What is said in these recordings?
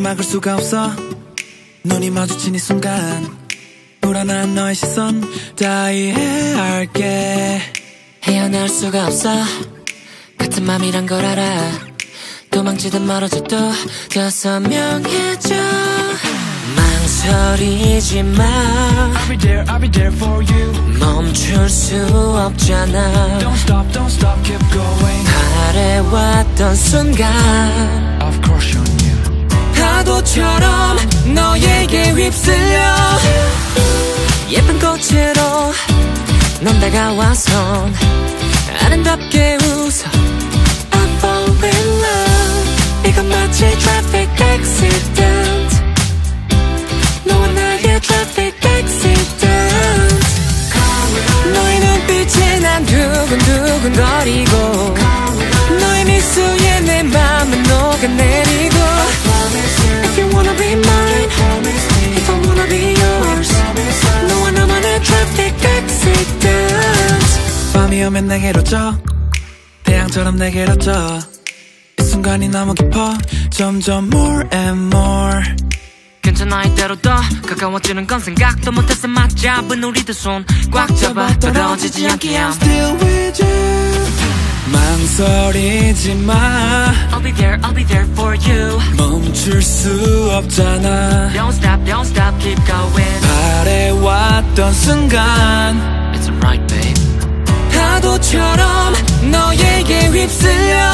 막을 수가 없어. 눈이 마주친 이 순간 불안한 너의 시선 다 이해할게. 헤어날 수가 없어. 같은 맘이란 걸 알아. 도망치듯 멀어져도 더 선명해져. 망설이지 마. I'll be there I'll be there for you. 멈출 수 없잖아. Don't stop don't stop keep going. 바래왔던 순간 휩쓸려 예쁜 꽃으로 넌 다가와선 아름답게 웃어. I fall in love. 이건 마치 traffic accident. 너와 나의 traffic accident. 너의 눈빛에 난 두근두근거리고 너의 미소에 내 맘은 녹아내리 오면 내게로 져 태양처럼 내게로 져이 순간이 너무 깊어 점점 more and more 괜찮아 이대로 더 가까워지는 건 생각도 못했어 맞잡은 우리 두손꽉 잡아 떨어지지 않게 I'm still with you 망설이지 마 I'll be there I'll be there for you 멈출 수 없잖아 Don't stop don't stop keep going 바래왔던 순간 It's alright babe 파도처럼 너에게 휩쓸려.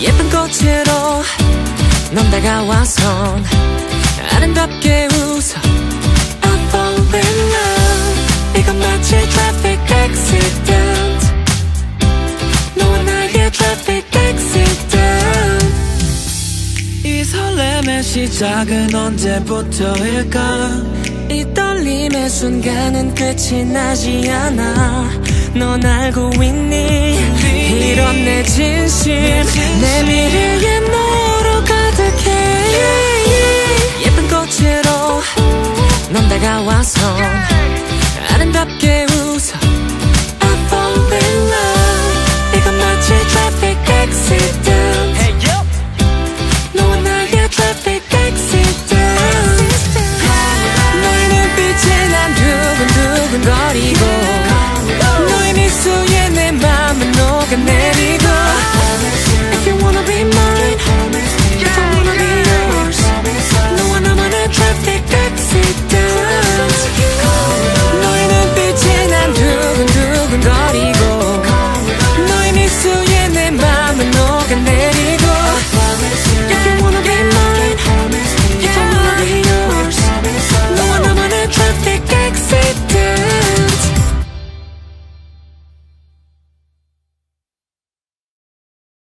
예쁜 꽃으로 넌 다가와선 아름답게 웃어. I fall in love 이건 마치 traffic accident. 너와 나의 traffic accident. 이 설렘의 시작은 언제부터일까? 이 떨림의 순간은 끝이 나지 않아 넌 알고 있니? 이런 내 진심 내 미래에 너로 가득해. 예쁜 꽃으로 넌 다가와선 아름답게